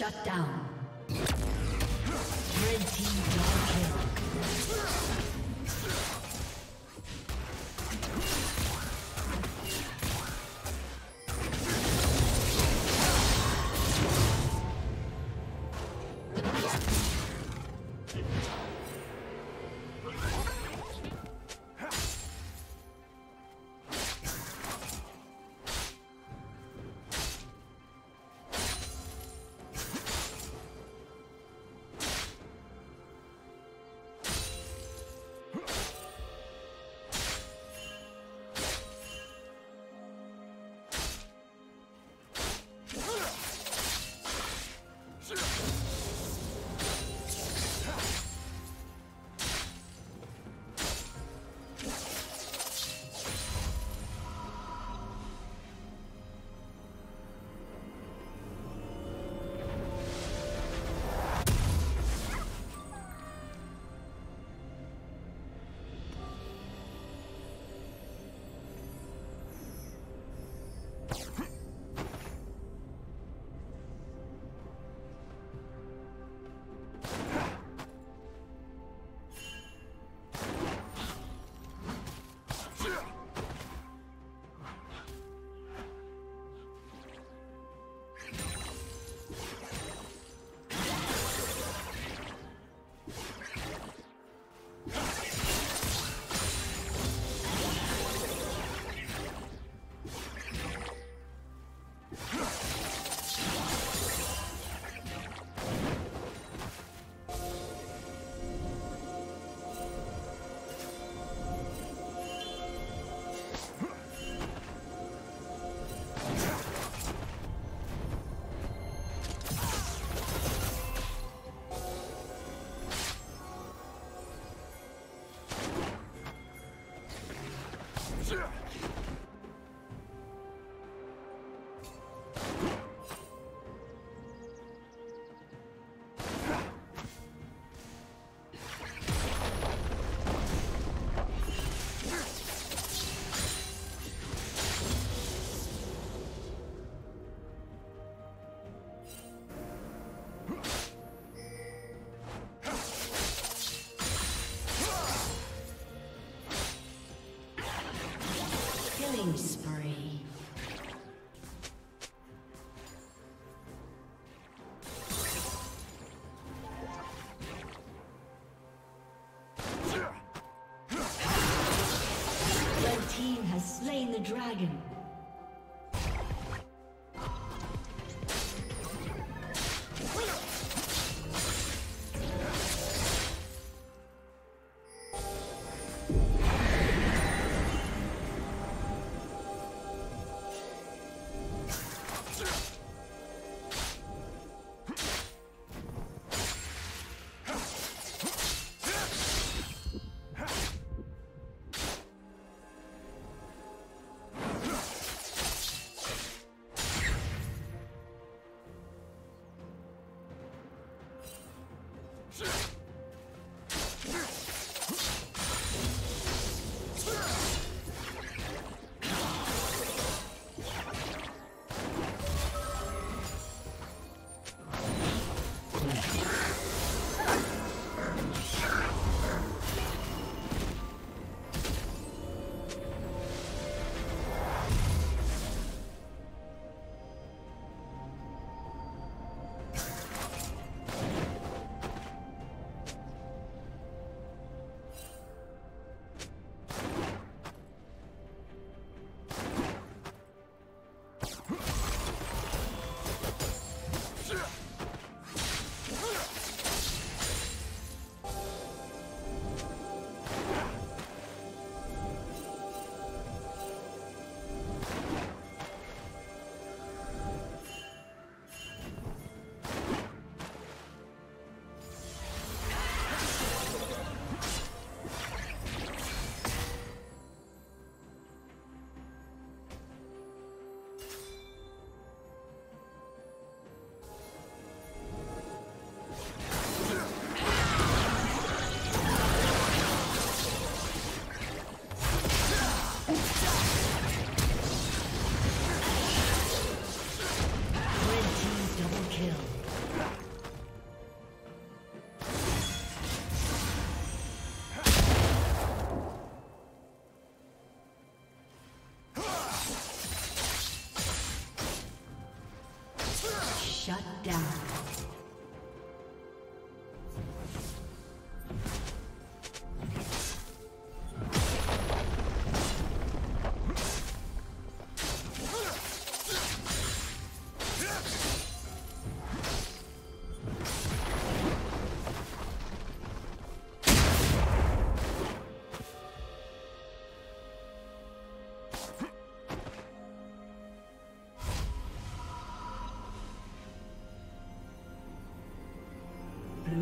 Shut down. Red team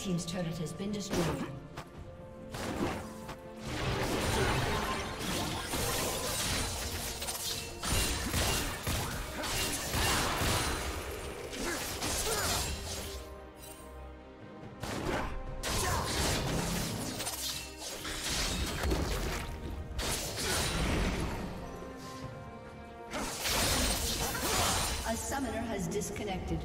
Team's turret has been destroyed. Disconnected.